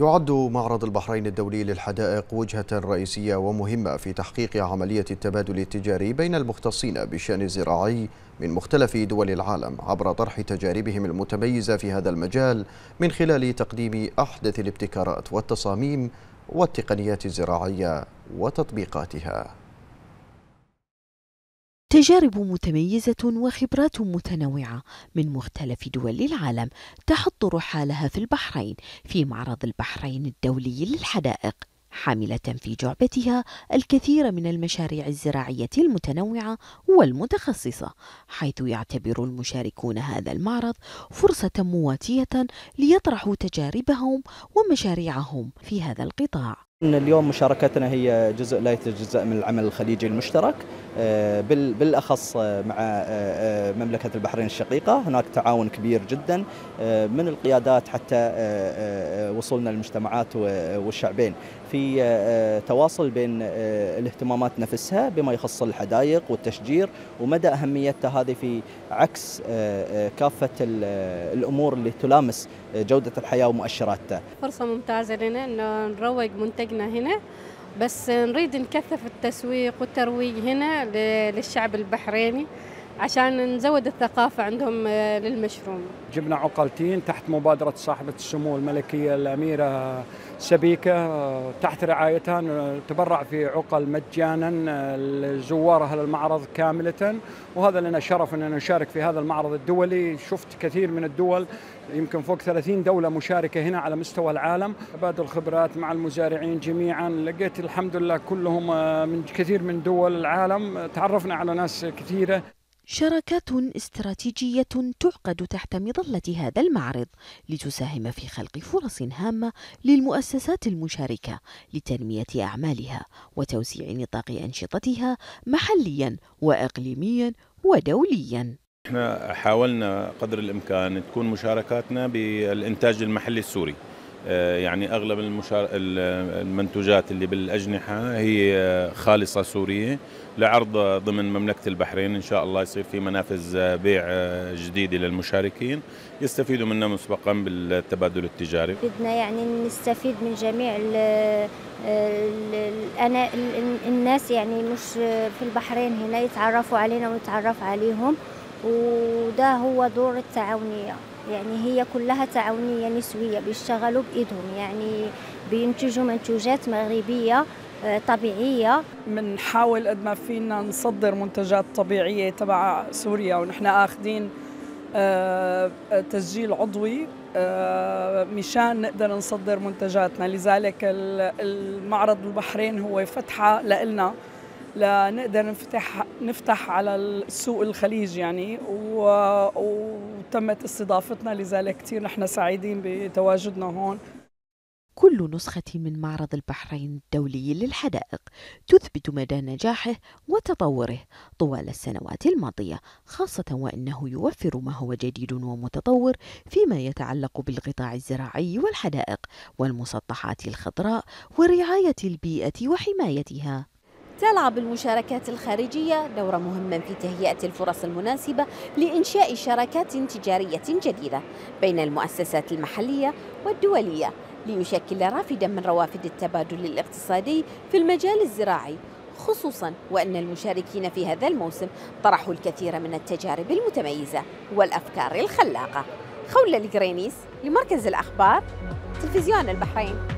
يعد معرض البحرين الدولي للحدائق وجهة رئيسية ومهمة في تحقيق عملية التبادل التجاري بين المختصين بالشأن الزراعي من مختلف دول العالم عبر طرح تجاربهم المتميزة في هذا المجال من خلال تقديم أحدث الابتكارات والتصاميم والتقنيات الزراعية وتطبيقاتها. تجارب متميزة وخبرات متنوعة من مختلف دول العالم تحط رحالها في البحرين في معرض البحرين الدولي للحدائق حاملة في جعبتها الكثير من المشاريع الزراعية المتنوعة والمتخصصة حيث يعتبر المشاركون هذا المعرض فرصة مواتية ليطرحوا تجاربهم ومشاريعهم في هذا القطاع. اليوم مشاركتنا هي جزء لا يتجزأ من العمل الخليجي المشترك آه، بالأخص مع آه، آه، مملكة البحرين الشقيقة. هناك تعاون كبير جدا من القيادات حتى وصولنا للمجتمعات والشعبين. في تواصل بين الاهتمامات نفسها بما يخص الحدائق والتشجير ومدى أهميتها هذه في عكس كافة الأمور اللي تلامس جودة الحياة ومؤشراتها. فرصة ممتازة لنا أن نروج منتجنا هنا بس نريد نكثف التسويق والترويج هنا للشعب البحريني. عشان نزود الثقافة عندهم آه، للمشروم. جبنا عقلتين تحت مبادرة صاحبة السمو الملكية الأميرة سبيكة آه، تحت رعايتها تبرع في عقل مجانا آه، لزوار أهل المعرض كاملة. وهذا لنا شرف أن نشارك في هذا المعرض الدولي. شفت كثير من الدول يمكن فوق 30 دولة مشاركة هنا على مستوى العالم. تبادل خبرات مع المزارعين جميعا. لقيت الحمد لله كلهم من كثير من دول العالم تعرفنا على ناس كثيرة. شراكات استراتيجية تعقد تحت مظلة هذا المعرض لتساهم في خلق فرص هامة للمؤسسات المشاركة لتنمية أعمالها وتوسيع نطاق أنشطتها محليا وإقليميا ودوليا. إحنا حاولنا قدر الإمكان تكون مشاركاتنا بالإنتاج المحلي السوري. يعني أغلب المنتوجات اللي بالأجنحة هي خالصة سورية لعرض ضمن مملكة البحرين. إن شاء الله يصير في منافذ بيع جديدة للمشاركين. يستفيدوا منها مسبقا بالتبادل التجاري. بدنا يعني نستفيد من جميع أنا الناس يعني مش في البحرين هنا يتعرفوا علينا ونتعرف عليهم. وده هو دور التعاونية. يعني هي كلها تعاونية نسوية بيشتغلوا بإيدهم. يعني بينتجوا منتوجات مغربية آه، طبيعية. بنحاول قد ما فينا نصدر منتجات طبيعية تبع سوريا ونحن آخذين آه، تسجيل عضوي آه، مشان نقدر نصدر منتجاتنا. لذلك المعرض البحرين هو فتحة لنا لنقدر نفتح نفتح على السوق الخليجي يعني وتمت استضافتنا لذلك كثير نحن سعيدين بتواجدنا هون. كل نسخة من معرض البحرين الدولي للحدائق تثبت مدى نجاحه وتطوره طوال السنوات الماضية خاصة وأنه يوفر ما هو جديد ومتطور فيما يتعلق بالقطاع الزراعي والحدائق والمسطحات الخضراء ورعاية البيئة وحمايتها. تلعب المشاركات الخارجية دورا مهما في تهيئة الفرص المناسبة لإنشاء شراكات تجارية جديدة بين المؤسسات المحلية والدولية ليشكل رافدا من روافد التبادل الاقتصادي في المجال الزراعي خصوصا وأن المشاركين في هذا الموسم طرحوا الكثير من التجارب المتميزة والأفكار الخلاقة. خولة القرينيس لمركز الأخبار تلفزيون البحرين.